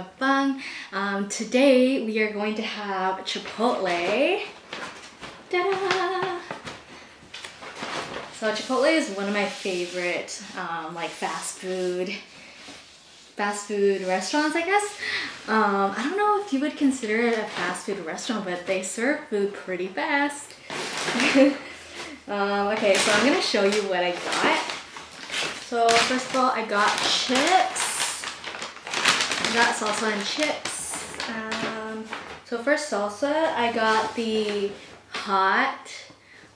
mukbang. Um, today we are going to have Chipotle. So Chipotle is one of my favorite um, like fast food fast food restaurants, I guess. Um, I don't know if you would consider it a fast food restaurant, but they serve food pretty fast. um, okay, so I'm gonna show you what I got. So first of all, I got chips. Got salsa and chips. Um, so for salsa, I got the hot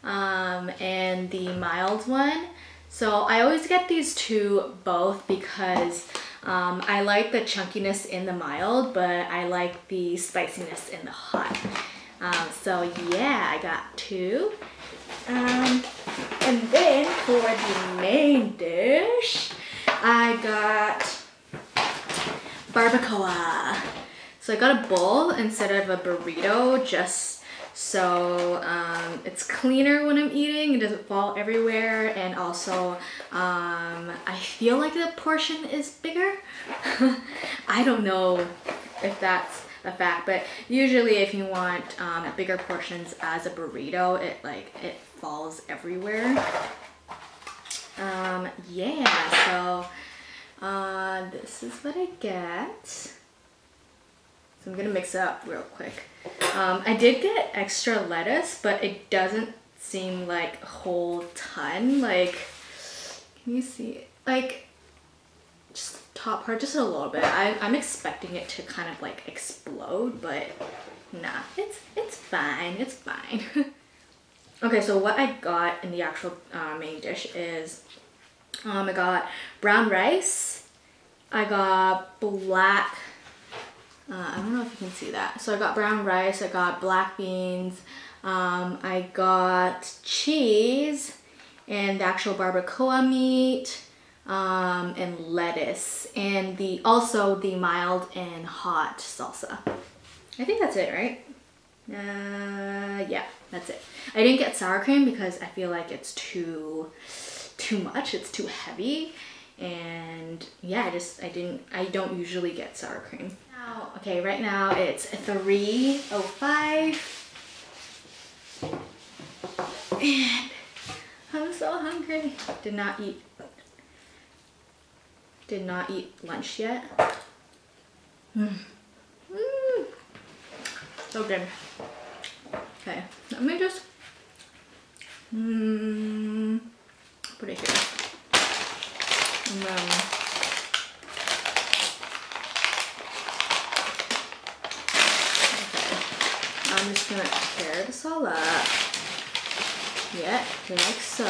um, and the mild one. So I always get these two both because um, I like the chunkiness in the mild, but I like the spiciness in the hot. Um, so yeah, I got two. Um, and then for the main dish, I got barbacoa. So I got a bowl instead of a burrito just so um, it's cleaner when I'm eating, it doesn't fall everywhere, and also um, I feel like the portion is bigger. I don't know if that's a fact, but usually if you want um, bigger portions as a burrito, it like it falls everywhere. Um, yeah, so uh, this is what I get. So I'm gonna mix it up real quick. Um, I did get extra lettuce, but it doesn't seem like a whole ton. Like, can you see? It? Like, just top part, just a little bit. I, I'm expecting it to kind of like explode, but nah, it's, it's fine, it's fine. okay, so what I got in the actual uh, main dish is, um, I got brown rice, I got black uh, I don't know if you can see that. So I got brown rice, I got black beans, um, I got cheese and the actual barbacoa meat um, and lettuce and the also the mild and hot salsa. I think that's it, right? Uh, yeah, that's it. I didn't get sour cream because I feel like it's too too much. It's too heavy and yeah, I just I didn't I don't usually get sour cream now, okay, right now it's 3.05 and I'm so hungry. Did not eat, did not eat lunch yet. Mm. Mm. So good. Okay, let me just mm, put it here. And then I'm just gonna tear this all up. Yeah, like so.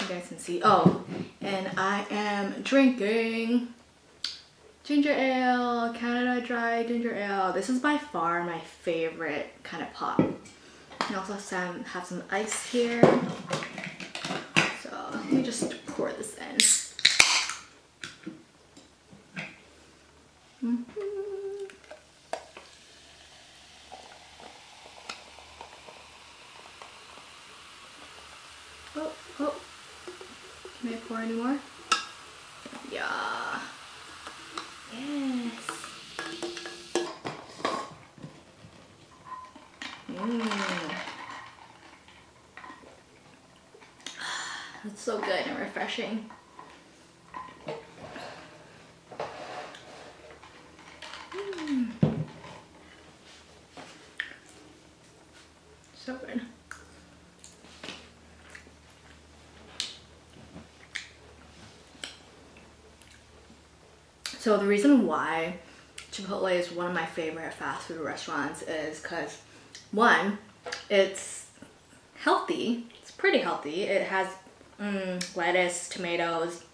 You guys can see. Oh, and I am drinking ginger ale, Canada Dry ginger ale. This is by far my favorite kind of pop. I also some, have some ice here. Let me just pour this in. Mm -hmm. pour anymore? Yeah. Yes. Mmm. It's so good and refreshing. Mm. So good. So the reason why Chipotle is one of my favorite fast food restaurants is because one, it's healthy. It's pretty healthy. It has mm, lettuce, tomatoes,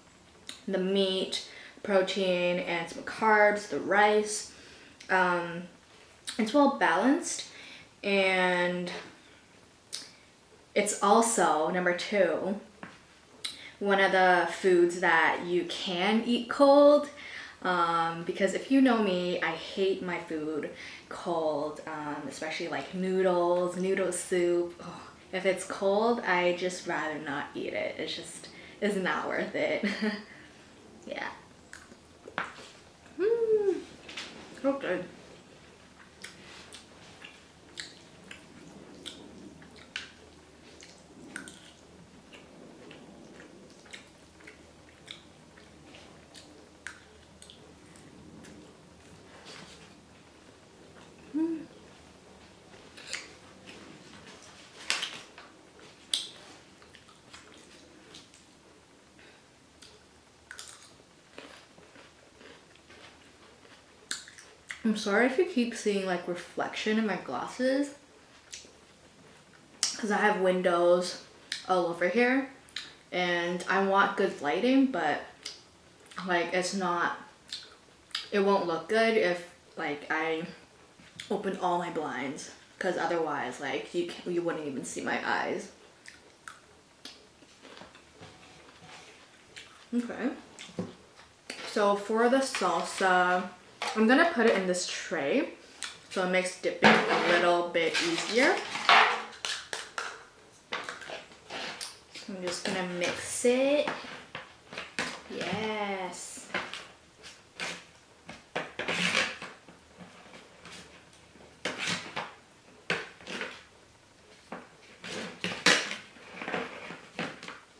the meat, protein, and some carbs, the rice. Um, it's well balanced and it's also, number two, one of the foods that you can eat cold um, because if you know me, I hate my food cold, um, especially like noodles, noodle soup. Oh, if it's cold, I just rather not eat it. It's just, it's not worth it. yeah. Mm. So good. I'm sorry if you keep seeing like reflection in my glasses. Because I have windows all over here and I want good lighting but like it's not it won't look good if like I open all my blinds because otherwise like you you wouldn't even see my eyes. Okay. So for the salsa I'm gonna put it in this tray so it makes dipping a little bit easier. I'm just gonna mix it. Yes.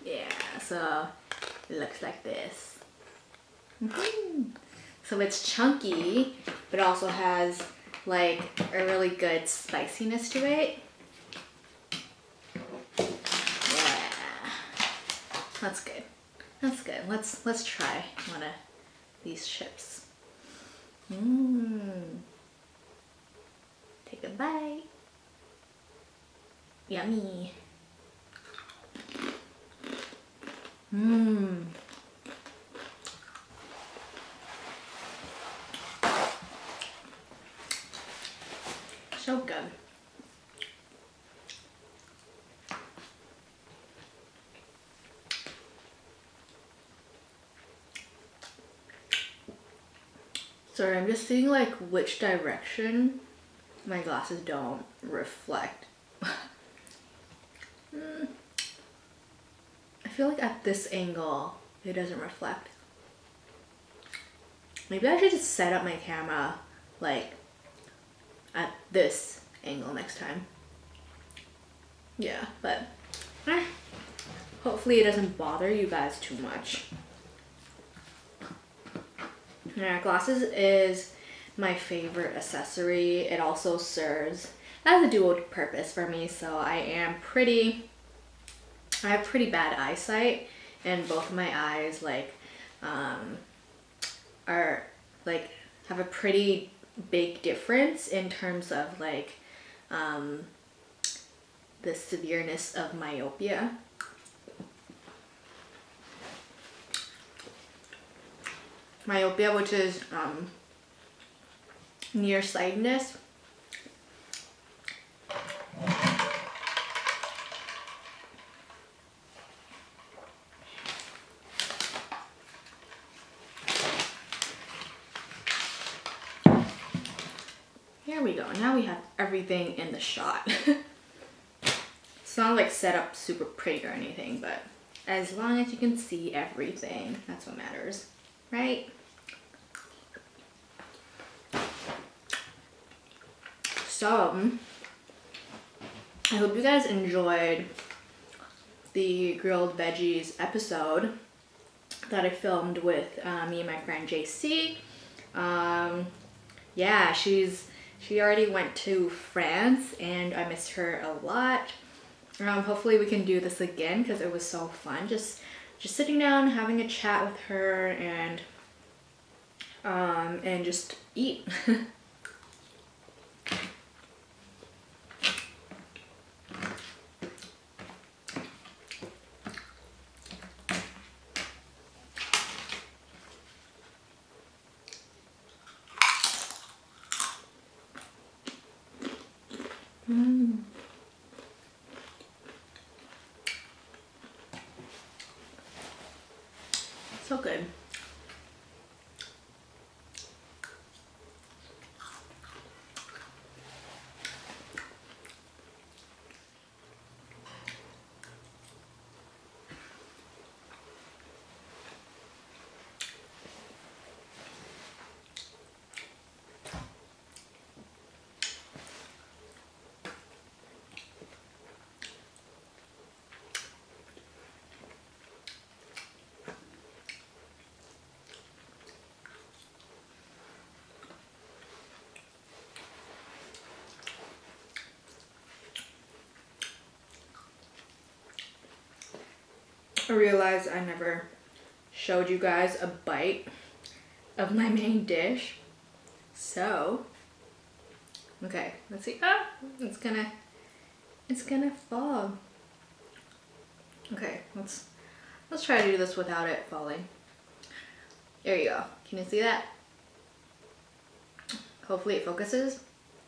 Yeah, so it looks like this. Mm -hmm. So it's chunky, but also has like a really good spiciness to it. Yeah, that's good. That's good. Let's let's try one of these chips. Mmm. Take a bite. Yummy. Mmm. So good. Sorry, I'm just seeing like which direction my glasses don't reflect. mm. I feel like at this angle, it doesn't reflect. Maybe I should just set up my camera like at this angle next time. Yeah, but eh, hopefully it doesn't bother you guys too much. Yeah, glasses is my favorite accessory. It also serves as a dual purpose for me, so I am pretty, I have pretty bad eyesight and both of my eyes like um, are like have a pretty big difference in terms of like um, the severeness of myopia. Myopia, which is um, nearsightedness, There we go. Now we have everything in the shot. it's not like set up super pretty or anything, but as long as you can see everything, that's what matters, right? So, I hope you guys enjoyed the grilled veggies episode that I filmed with uh, me and my friend JC. Um, yeah, she's she already went to France and I missed her a lot. Um, hopefully we can do this again because it was so fun. Just just sitting down, having a chat with her and um, and just eat. Mm. So good. I realized I never showed you guys a bite of my main dish. So, okay, let's see. Ah, it's gonna, it's gonna fall. Okay, let's, let's try to do this without it falling. There you go. Can you see that? Hopefully it focuses.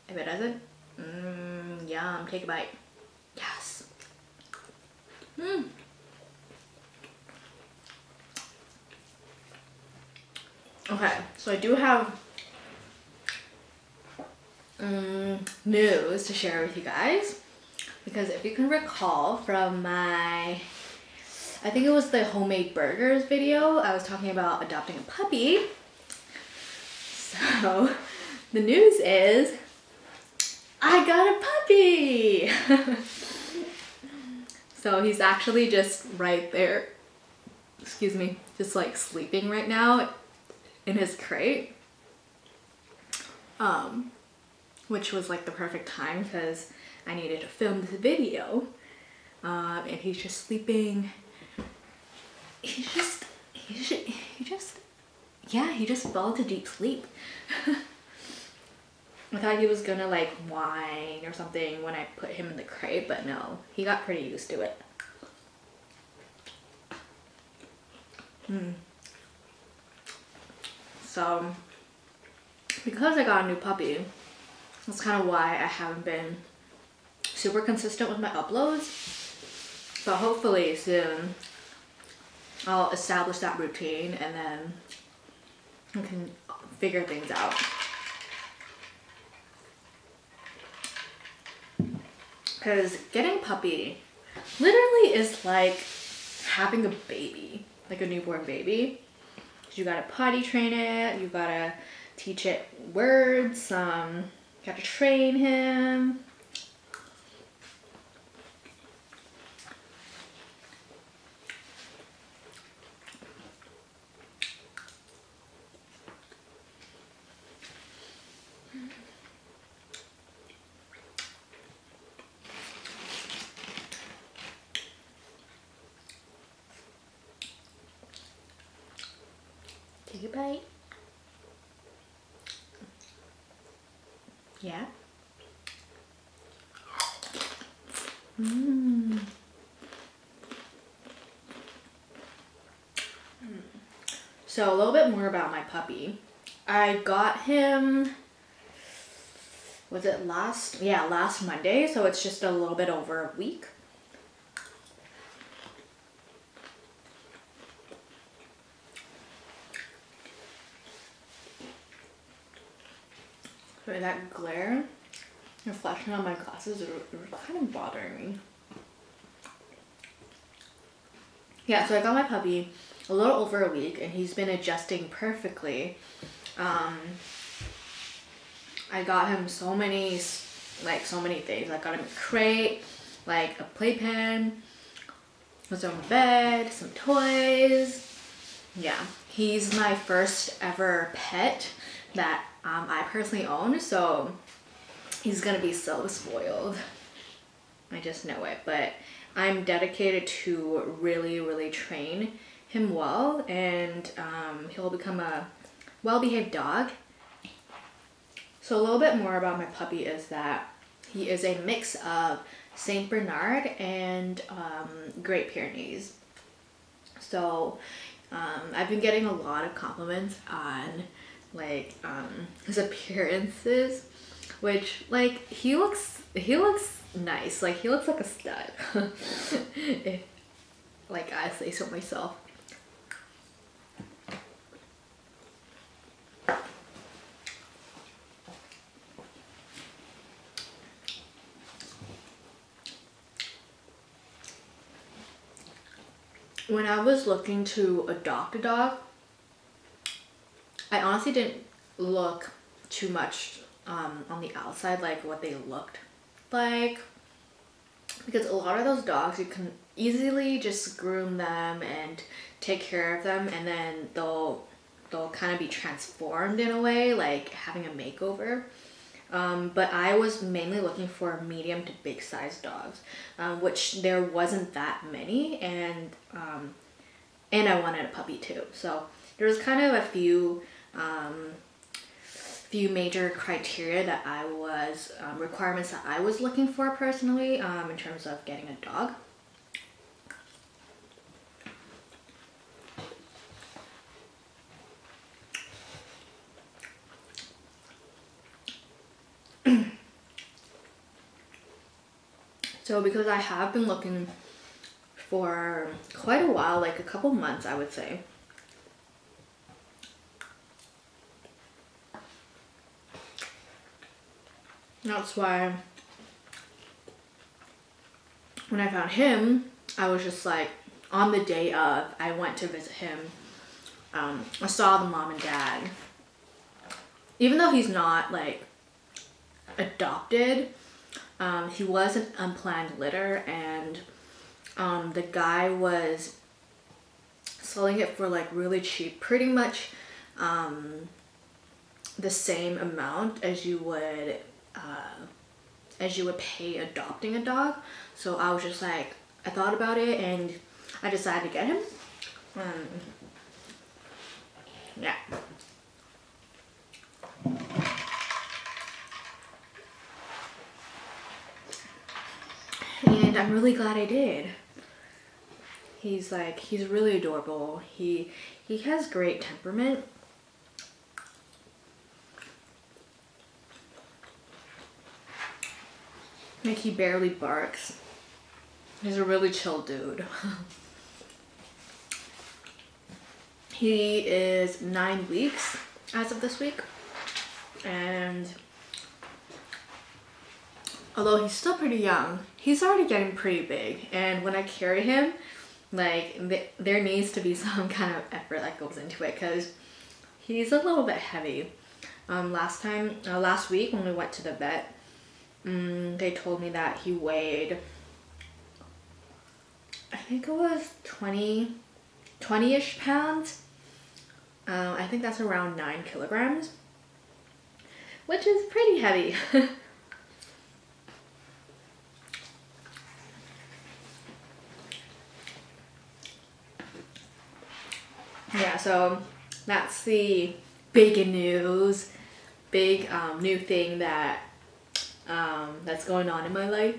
If it doesn't, mmm, yum, take a bite. Yes. Mmm. Okay, so I do have um, news to share with you guys. Because if you can recall from my I think it was the homemade burgers video I was talking about adopting a puppy. So the news is I got a puppy! So he's actually just right there excuse me just like sleeping right now in his crate um which was like the perfect time because I needed to film this video. Um, and he's just sleeping. He's just, he just, he just, yeah, he just fell into deep sleep. I thought he was gonna like whine or something when I put him in the crate, but no, he got pretty used to it. Hmm. So, because I got a new puppy, that's kind of why I haven't been super consistent with my uploads. But hopefully soon I'll establish that routine and then I can figure things out. Because getting puppy literally is like having a baby, like a newborn baby. You gotta potty train it, you gotta teach it words, um, Got to train him. Take a bite. Yeah. Mmm. So a little bit more about my puppy. I got him, was it last, yeah, last Monday. So it's just a little bit over a week. Sorry, that glare reflection on my glasses is kind of bothering me. Yeah, so I got my puppy a little over a week and he's been adjusting perfectly. Um, I got him so many, like so many things. I got him a crate, like a playpen, his own bed, some toys. Yeah, he's my first ever pet that um, I personally own. So he's gonna be so spoiled. I just know it, but I'm dedicated to really, really train him well and um, he'll become a well-behaved dog. So a little bit more about my puppy is that he is a mix of Saint Bernard and um, Great Pyrenees. So um, I've been getting a lot of compliments on like um, his appearances, which like he looks he looks nice. Like he looks like a stud. if, like I say so myself. When I was looking to adopt a dog, I honestly didn't look too much um, on the outside like what they looked like because a lot of those dogs you can easily just groom them and take care of them and then they'll they'll kind of be transformed in a way like having a makeover Um, but I was mainly looking for medium to big size dogs, um, which there wasn't that many, and um, and I wanted a puppy too. So there was kind of a few um, few major criteria that I was um, requirements that I was looking for personally um, in terms of getting a dog. So because I have been looking for quite a while, like a couple months I would say. That's why when I found him, I was just like, on the day of, I went to visit him. Um, I saw the mom and dad. Even though he's not like adopted, um, he was an unplanned litter and um, the guy was selling it for like really cheap, pretty much um, the same amount as you would uh, as you would pay adopting a dog. So I was just like, I thought about it and I decided to get him. Um, yeah. and I'm really glad I did. He's like, he's really adorable. He, he has great temperament. He barely barks. He's a really chill dude. he is nine weeks as of this week. And although he's still pretty young, he's already getting pretty big. And when I carry him, like th there needs to be some kind of effort that goes into it because he's a little bit heavy. Um, last time, uh, last week when we went to the vet, um, they told me that he weighed, I think it was 20, 20-ish pounds. Um, I think that's around nine kilograms, which is pretty heavy. yeah, so that's the big news, big um, new thing that um, that's going on in my life.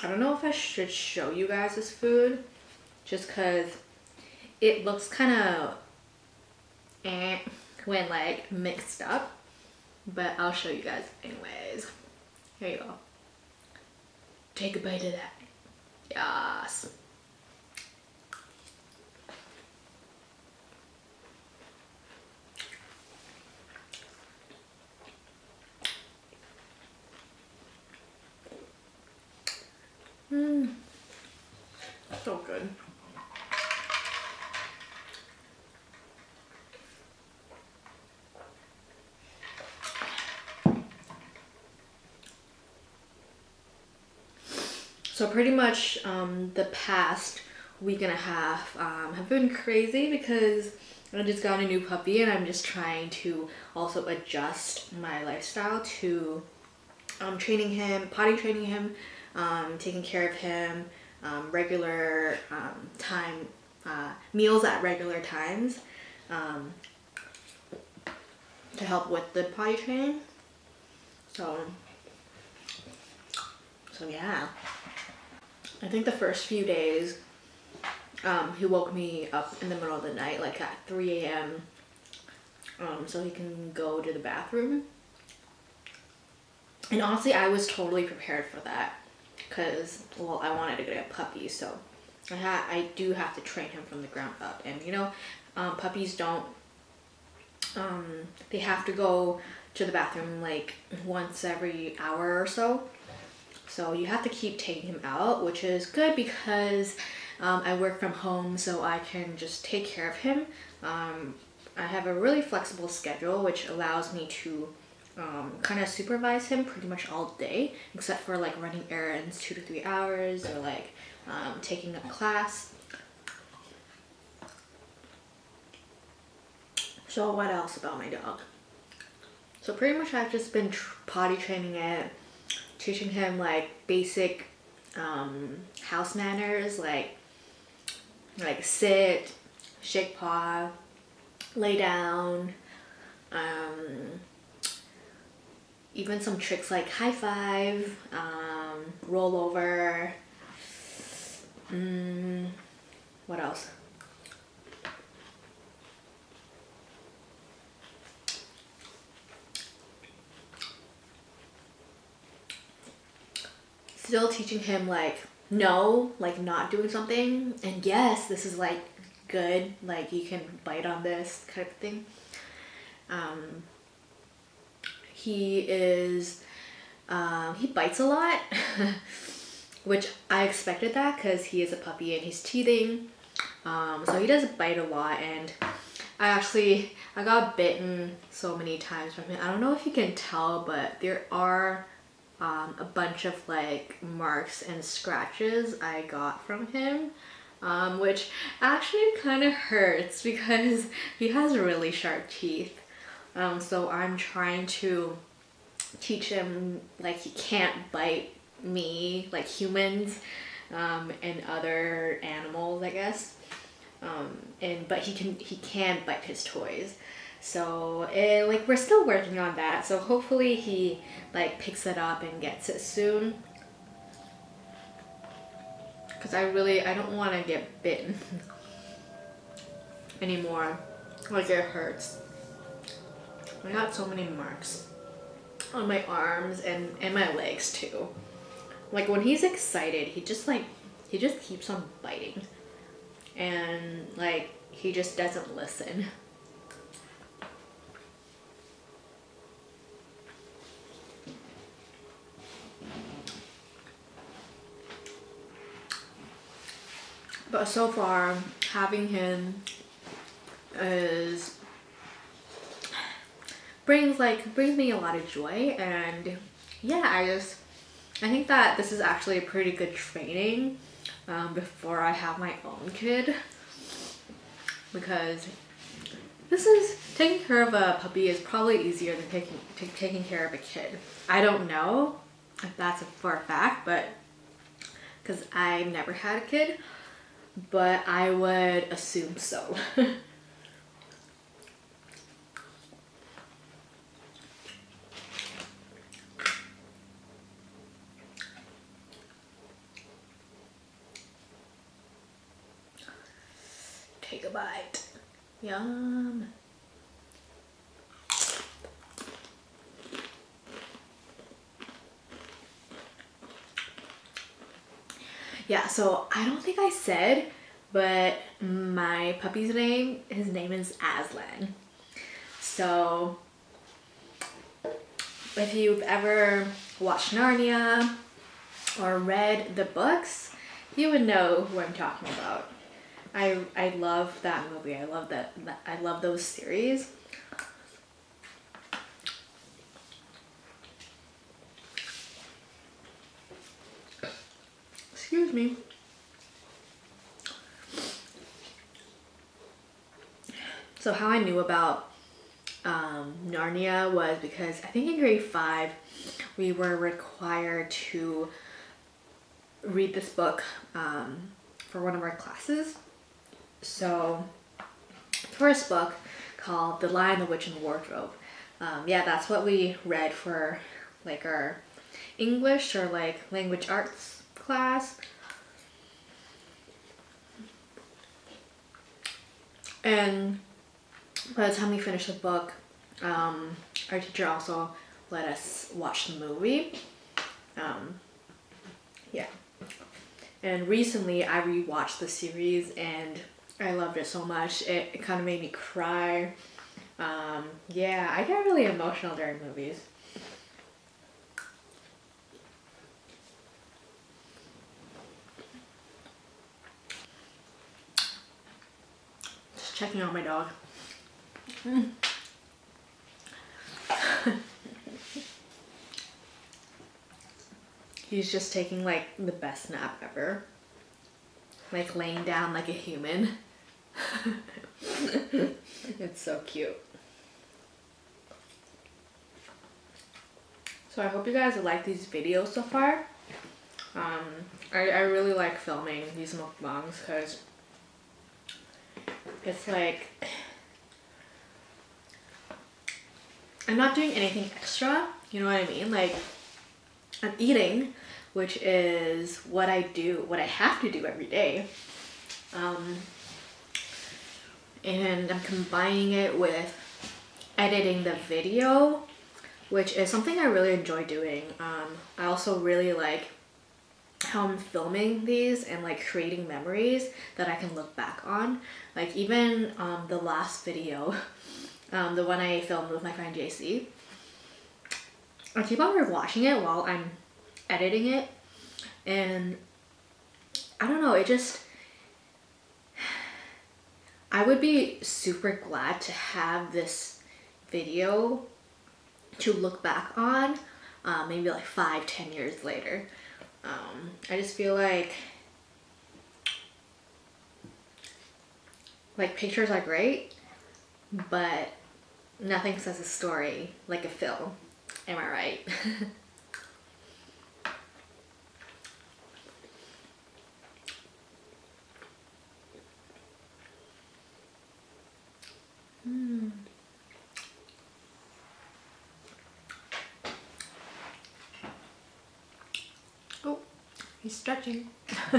I don't know if I should show you guys this food just because it looks kind of eh when like mixed up but I'll show you guys anyways. Here you go. Take a bite of that. Yes. Mmm. So good. So pretty much um, the past week and a half um, have been crazy because I just got a new puppy and I'm just trying to also adjust my lifestyle to um, training him, potty training him, um, taking care of him, um, regular um, time, uh, meals at regular times um, to help with the potty training. So, so yeah. I think the first few days, um, he woke me up in the middle of the night, like at 3 a.m. Um, so he can go to the bathroom. And honestly, I was totally prepared for that because, well, I wanted to get a puppy, so I, I do have to train him from the ground up. And, you know, um, puppies don't, um, they have to go to the bathroom like once every hour or so. So you have to keep taking him out, which is good because um, I work from home so I can just take care of him. Um, I have a really flexible schedule which allows me to um, kind of supervise him pretty much all day except for like running errands two to three hours or like um, taking a class. So what else about my dog? So pretty much I've just been potty training it, teaching him like basic um, house manners like like sit, shake paw, lay down, um, even some tricks like high five, um, roll over, mm, what else? Still teaching him like no, like not doing something, and yes, this is like good, like you can bite on this kind of thing. Um, he is, um, he bites a lot, which I expected that because he is a puppy and he's teething. Um, so he does bite a lot and I actually, I got bitten so many times from him. I don't know if you can tell, but there are um, a bunch of like marks and scratches I got from him. Um, which actually kind of hurts because he has really sharp teeth. Um, so I'm trying to teach him like he can't bite me, like humans um, and other animals, I guess. Um, and but he can he can bite his toys. So it, like we're still working on that. So hopefully he like picks it up and gets it soon. Cause I really I don't want to get bitten anymore. Like it hurts. I got so many marks on my arms and, and my legs too. Like when he's excited, he just like, he just keeps on biting. And like, he just doesn't listen. But so far, having him is brings like brings me a lot of joy and yeah I just I think that this is actually a pretty good training um, before I have my own kid because this is taking care of a puppy is probably easier than taking taking care of a kid. I don't know if that's a for a fact, but because I never had a kid, but I would assume so. Take a bite. Yum. Yeah, so I don't think I said, but my puppy's name, his name is Aslan. So if you've ever watched Narnia or read the books, you would know who I'm talking about. I I love that movie. I love that, I love those series. Excuse me. So how I knew about um, Narnia was because I think in grade five we were required to read this book um, for one of our classes so first book called The Lion, the Witch, and the Wardrobe. Um, yeah, that's what we read for like our English or like language arts class. And by the time we finished the book, um, our teacher also let us watch the movie. Um, yeah. And recently I rewatched the series and I loved it so much. It, it kind of made me cry. Um, yeah, I get really emotional during movies. Checking on my dog. He's just taking like the best nap ever. Like laying down like a human. it's so cute. So I hope you guys like these videos so far. Um, I, I really like filming these mukbangs because it's like I'm not doing anything extra, you know what I mean? Like I'm eating, which is what I do, what I have to do every day. Um, and I'm combining it with editing the video, which is something I really enjoy doing. Um, I also really like how I'm filming these and like creating memories that I can look back on. Like even um, the last video, um, the one I filmed with my friend JC, I keep on rewatching it while I'm editing it and I don't know, it just, I would be super glad to have this video to look back on uh, maybe like five, ten years later. Um, I just feel like like pictures are great, but nothing says a story like a film. Am I right? mm. Oh, he's stretching.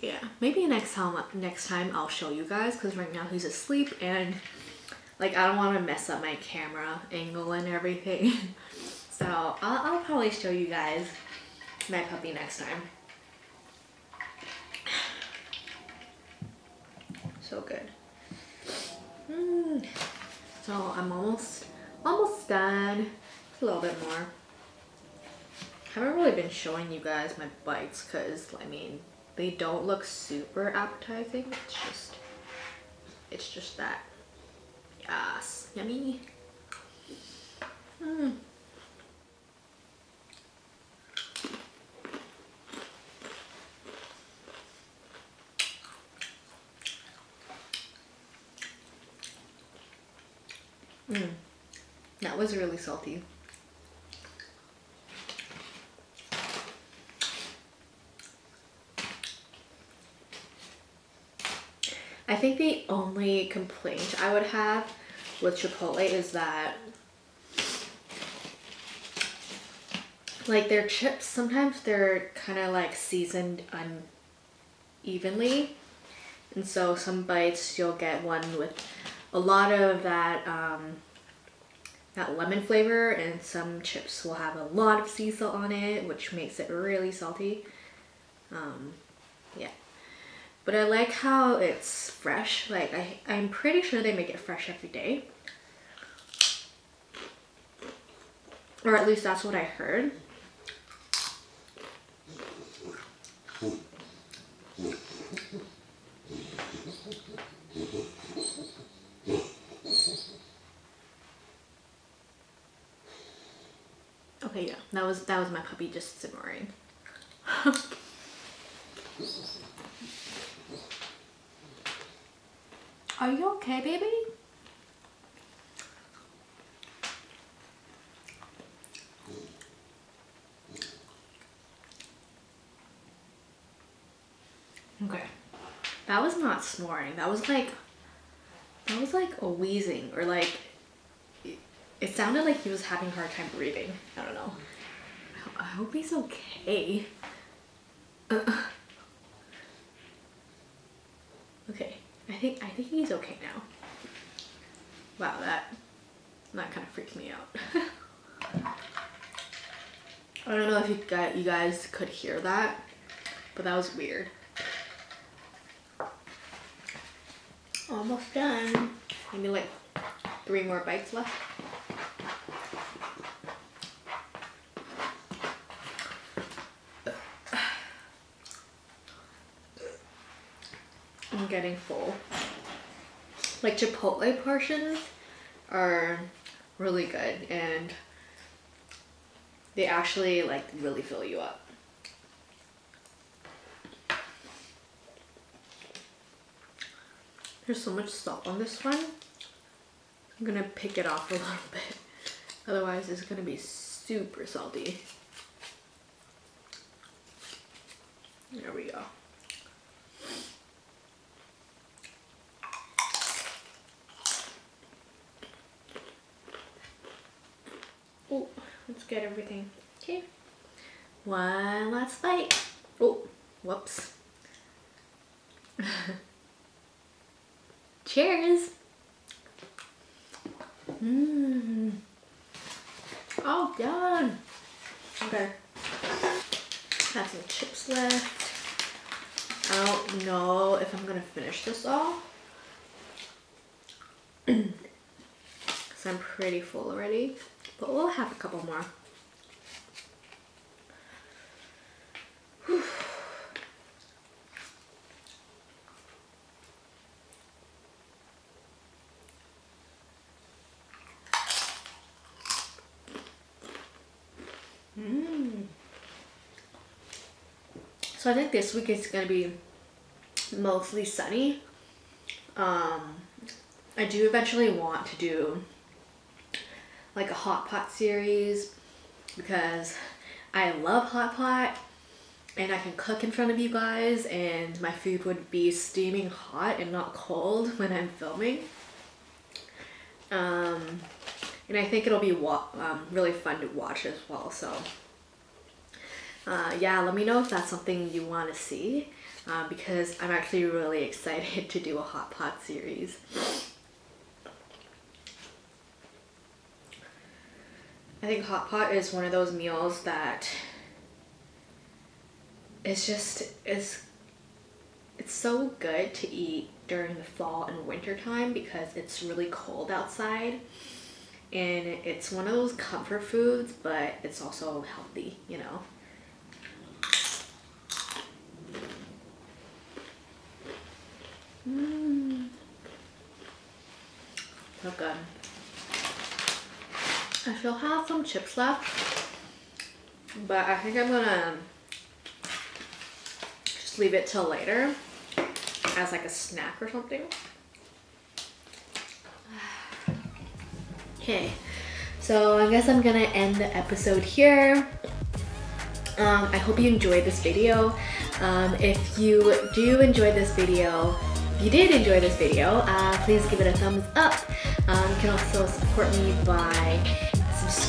yeah maybe next time next time I'll show you guys because right now he's asleep and like I don't want to mess up my camera angle and everything so I'll, I'll probably show you guys my puppy next time so good mm. so I'm almost almost done a little bit more I haven't really been showing you guys my bites because I mean they don't look super appetizing. It's just, it's just that. Yes, yummy. Mm. Mm. That was really salty. I think the only complaint I would have with Chipotle is that like their chips, sometimes they're kind of like seasoned unevenly. And so some bites you'll get one with a lot of that um, that lemon flavor and some chips will have a lot of sea salt on it which makes it really salty. Um, yeah. But I like how it's fresh. Like I, I'm pretty sure they make it fresh every day. Or at least that's what I heard. Okay, yeah, that was that was my puppy just simmering. Are you okay, baby? Okay. That was not snoring. That was like, that was like a wheezing or like, it sounded like he was having a hard time breathing. I don't know. I hope he's okay. Uh, okay. I think I think he's okay now. Wow, that that kind of freaked me out. I don't know if you guys, you guys could hear that, but that was weird. Almost done. Maybe like three more bites left. Getting full. Like Chipotle portions are really good and they actually like really fill you up. There's so much salt on this one. I'm gonna pick it off a little bit. Otherwise it's gonna be super salty. There we go. Oh, let's get everything. Okay. One last bite. Oh, whoops. Cheers. Mmm. Oh, done. Okay. Have some chips left. I don't know if I'm gonna finish this all. Cause I'm pretty full already, but we'll have a couple more. Mmm. So I think this week is gonna be mostly sunny. Um, I do eventually want to do like a hot pot series because I love hot pot and I can cook in front of you guys and my food would be steaming hot and not cold when I'm filming. Um, and I think it'll be um, really fun to watch as well. So uh, yeah, let me know if that's something you want to see uh, because I'm actually really excited to do a hot pot series. I think hot pot is one of those meals that it's just it's it's so good to eat during the fall and winter time because it's really cold outside and it's one of those comfort foods but it's also healthy you know Mmm. So good. I still have some chips left, but I think I'm gonna just leave it till later as like a snack or something. Okay, so I guess I'm gonna end the episode here. Um, I hope you enjoyed this video. Um, if you do enjoy this video, if you did enjoy this video, uh, please give it a thumbs up. Um, you can also support me by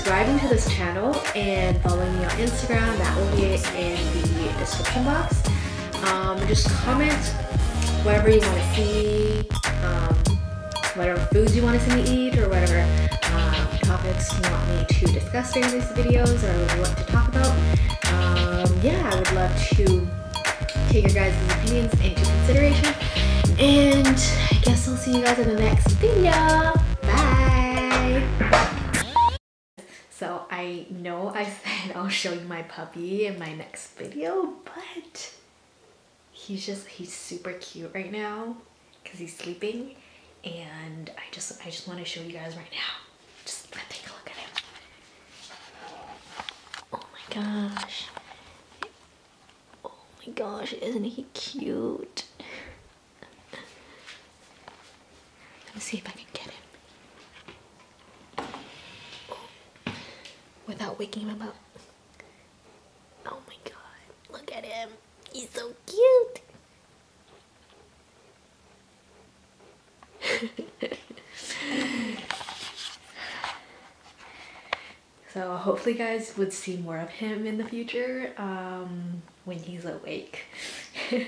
subscribing to this channel and following me on Instagram. That will be in the description box. Um, just comment whatever you want to see, um, whatever foods you want to see me eat, or whatever um, topics you want me to discuss during these videos or what to talk about. Um, yeah, I would love to take your guys' opinions into consideration. And I guess I'll see you guys in the next video. Bye! I know I said I'll show you my puppy in my next video, but he's just, he's super cute right now because he's sleeping. And I just, I just want to show you guys right now. Just let take a look at him. Oh my gosh. Oh my gosh, isn't he cute? Let me see if I can get him. Without waking him up. Oh my god, look at him. He's so cute. so hopefully guys would see more of him in the future um, when he's awake.